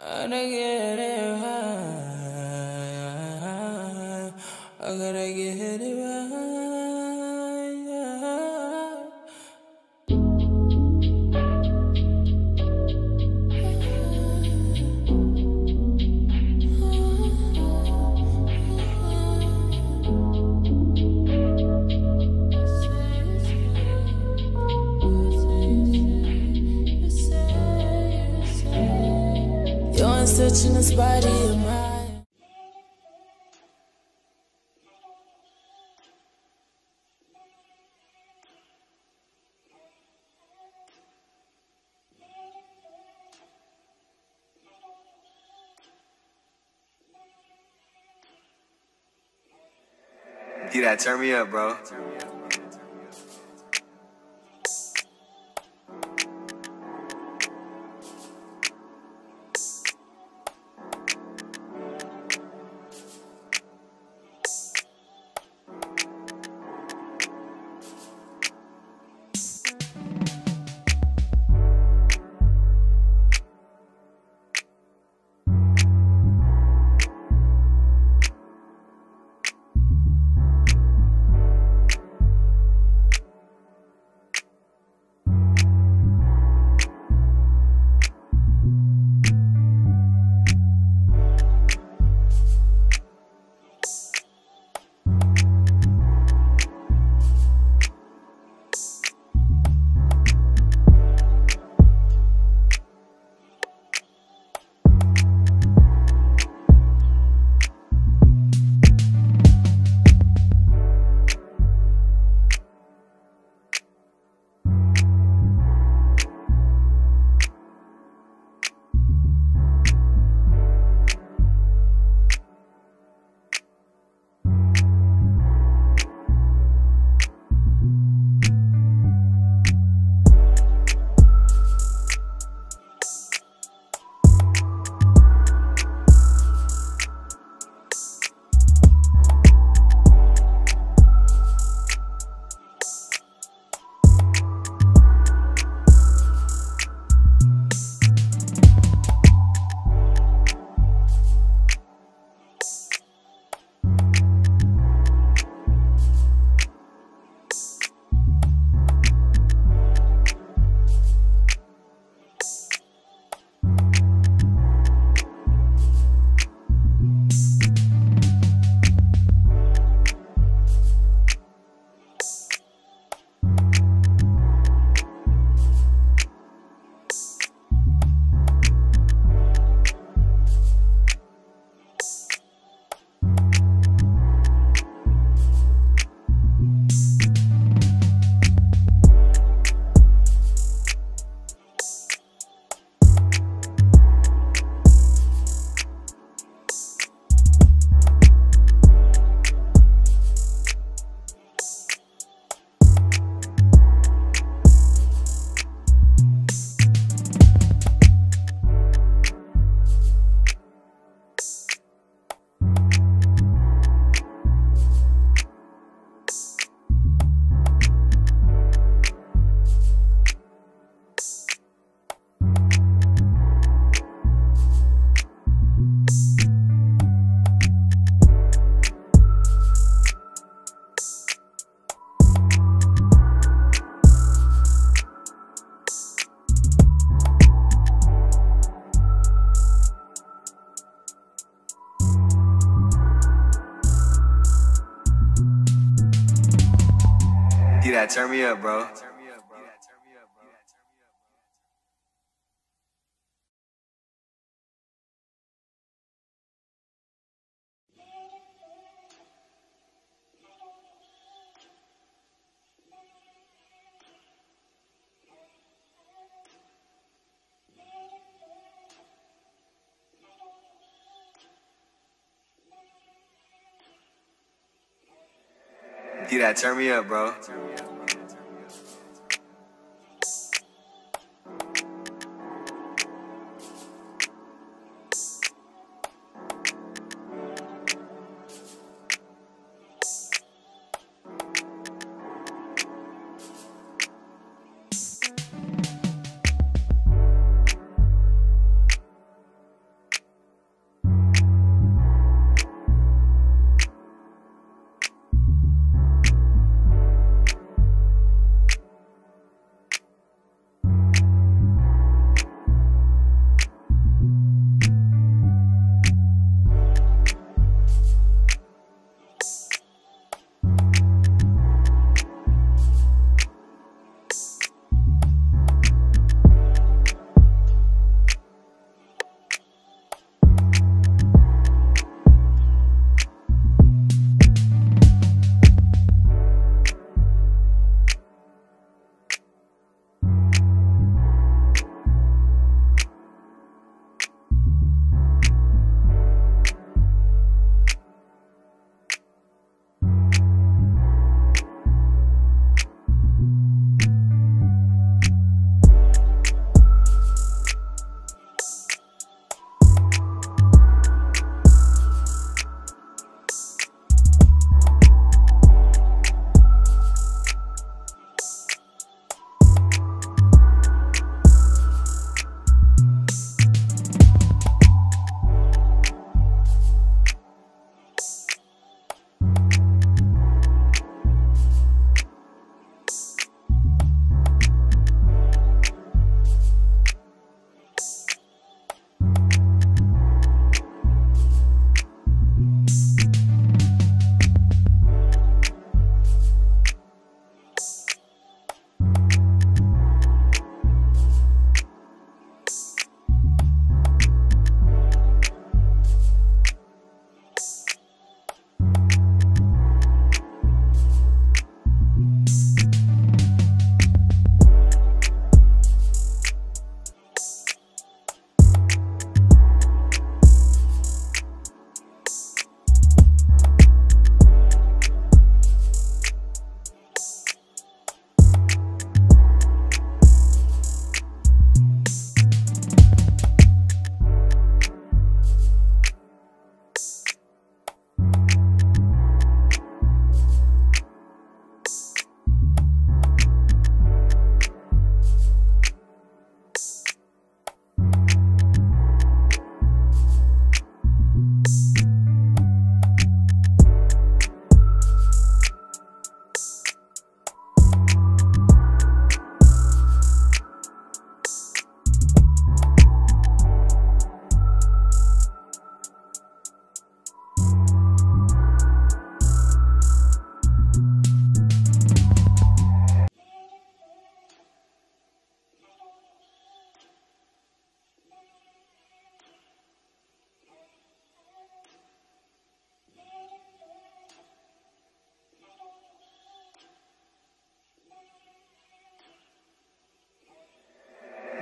I gotta get it right. I gotta In the body that turn me up, bro. Turn me up, bro. D that turn me up, bro.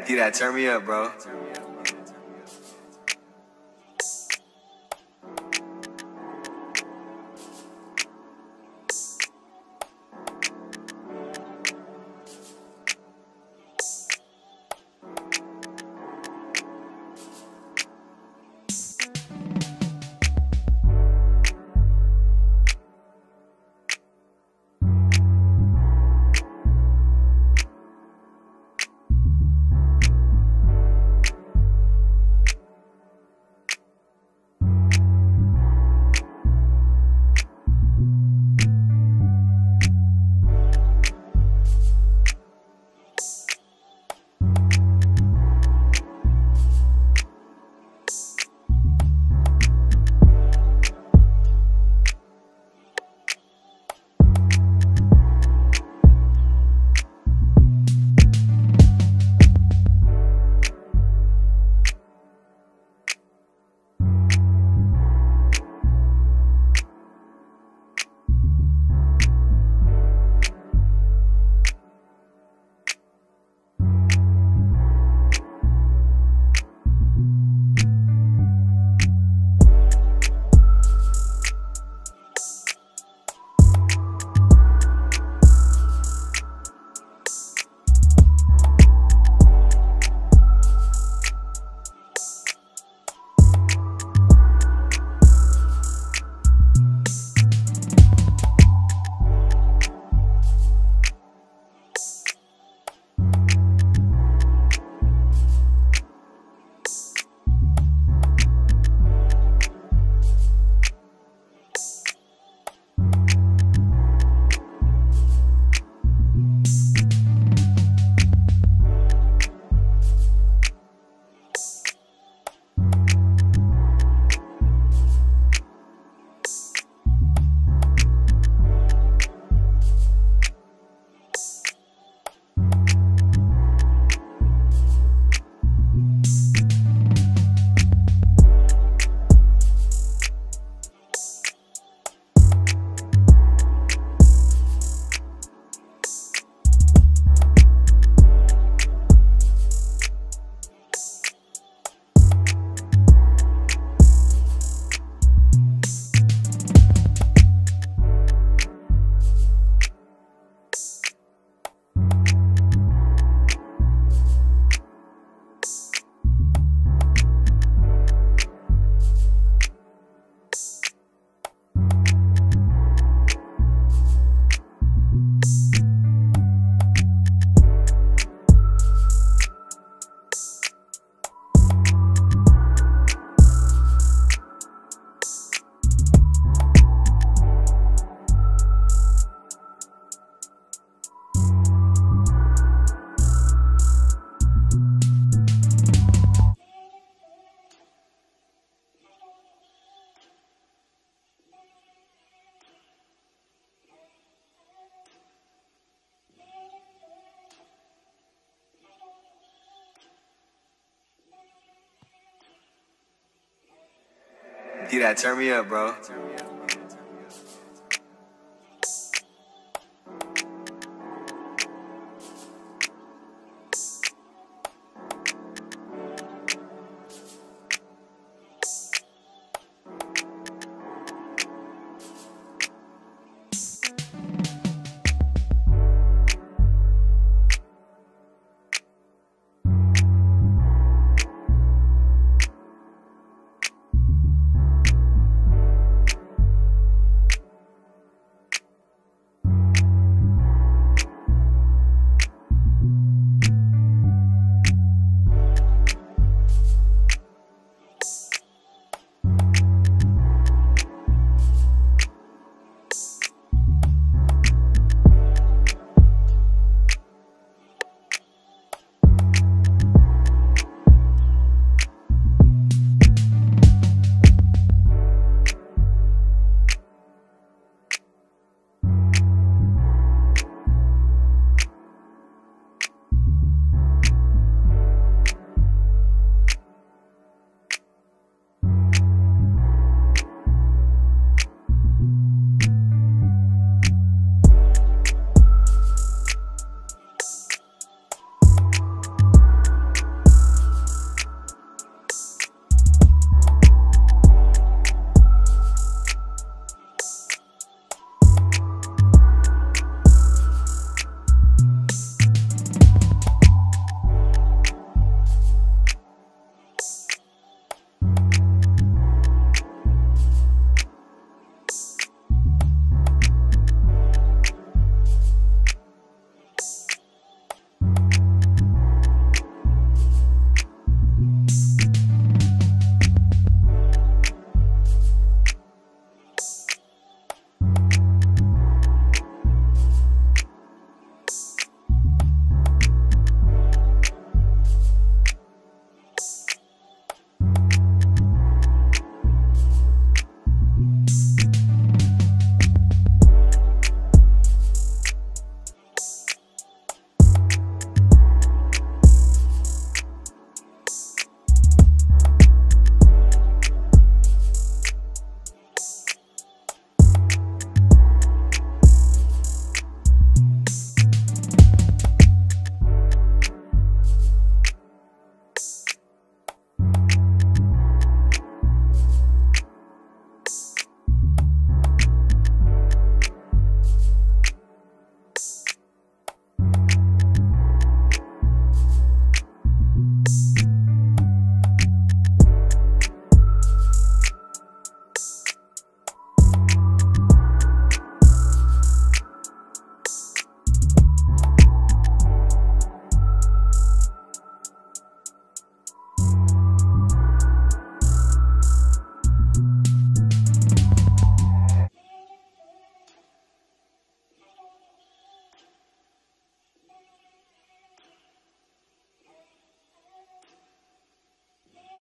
D-Dot, turn me up, bro. D-Dot, turn me up, bro.